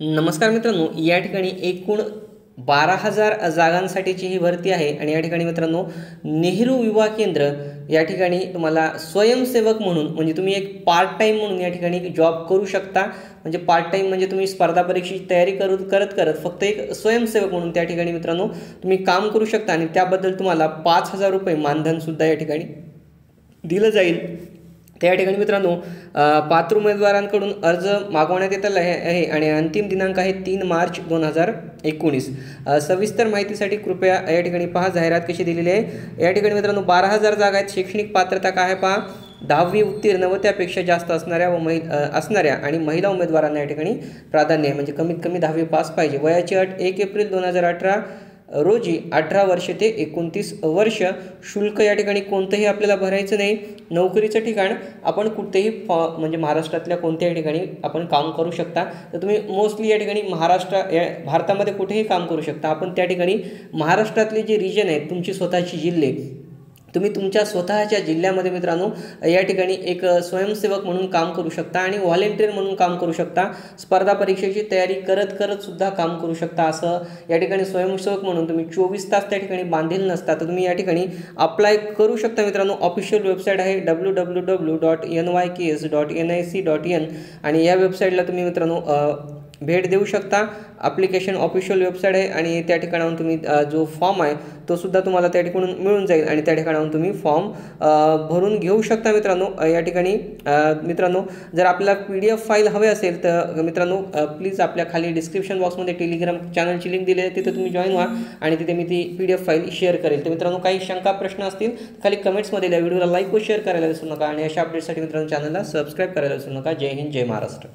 नमस्कार मित्रांनो या ठिकाणी एकूण बारा हजार जागांसाठीची ही भरती आहे आणि या ठिकाणी मित्रांनो नेहरू युवा केंद्र या ठिकाणी तुम्हाला स्वयंसेवक म्हणून म्हणजे तुम्ही एक पार्ट टाईम म्हणून या ठिकाणी जॉब करू शकता. म्हणजे पार्ट टाईम म्हणजे तुम्ही स्पर्धा परीक्षेची तयारी करू करत करत फक्त एक स्वयंसेवक म्हणून त्या ठिकाणी मित्रांनो तुम्ही काम करू शकता. आणि त्याबद्दल तुम्हाला पाच हजार रुपये मानधनसुद्धा या ठिकाणी दिलं जाईल. त्या ठिकाणी मित्रांनो पात्र उमेदवारांकडून अर्ज मागवण्यात येत आहे आणि अंतिम दिनांक आहे तीन मार्च दोन हजार एकोणीस. सविस्तर माहितीसाठी कृपया या ठिकाणी पहा जाहिरात कशी दिलेली आहे. या ठिकाणी मित्रांनो बारा हजार जागा आहेत. शैक्षणिक पात्रता काय पहा. दहावी उत्तीर्ण व त्यापेक्षा जास्त असणाऱ्या व महि असणाऱ्या आणि महिला उमेदवारांना या ठिकाणी प्राधान्य आहे. म्हणजे कमीत कमी दहावी पास पाहिजे. वयाची अट एक एप्रिल दोन हजार अठरा रोजी अठरा वर्ष ते एकोणतीस वर्ष शुल्क या ठिकाणी कोणतंही आपल्याला भरायचं नाही. नोकरीचं ठिकाण आपण कुठेही फॉ म्हणजे महाराष्ट्रातल्या कोणत्याही ठिकाणी आपण काम करू शकता. तर तुम्ही मोस्टली या ठिकाणी महाराष्ट्र या भारतामध्ये कुठेही काम करू शकता. आपण त्या ठिकाणी महाराष्ट्रातले जे रिजन आहेत तुमची स्वतःची जिल्हे तुम्ही तुमच्या स्वतःच्या जिल्ह्यामध्ये मित्रांनो या ठिकाणी एक स्वयंसेवक म्हणून काम करू शकता आणि व्हॉलेंटिअर म्हणून काम करू शकता. स्पर्धा परीक्षेची तयारी करत करत सुद्धा काम करू शकता. असं या ठिकाणी स्वयंसेवक म्हणून तुम्ही चोवीस तास त्या ठिकाणी बांधील नसता तर तुम्ही या ठिकाणी अप्लाय करू शकता मित्रांनो. ऑफिशियल वेबसाईट आहे W W W dot N Y K S dot N I C dot N आणि या वेबसाईटला तुम्ही मित्रांनो भेट देऊ शकता. ॲप्लिकेशन ऑफिशियल वेबसाईट आहे आणि त्या ठिकाणाहून तुम्ही जो फॉर्म आहे तो सुद्धा तुम्हाला त्या ठिकाणून मिळून जाईल आणि त्या ठिकाणाहून तुम्ही फॉर्म भरून घेऊ शकता मित्रांनो. या ठिकाणी मित्रांनो जर आपल्याला पी डी एफ फाईल हवे असेल तर मित्रांनो प्लीज आपल्या खाली डिस्क्रिप्शन बॉक्समध्ये टेलिग्राम चॅनलची लिंक दिली आहे. तिथे तुम्ही जॉईन व्हा आणि तिथे मी ती P D F file share करेल. तर मित्रांनो काही शंका प्रश्न असतील खाली कमेंट्समध्ये या व्हिडिओला लाईक व शेअर करायला विसरू नका आणि अशा अपडेटसाठी मित्रांनो चॅनलला सबस्क्राईब करायला विसरू नका. जय हिंद जय महाराष्ट्र.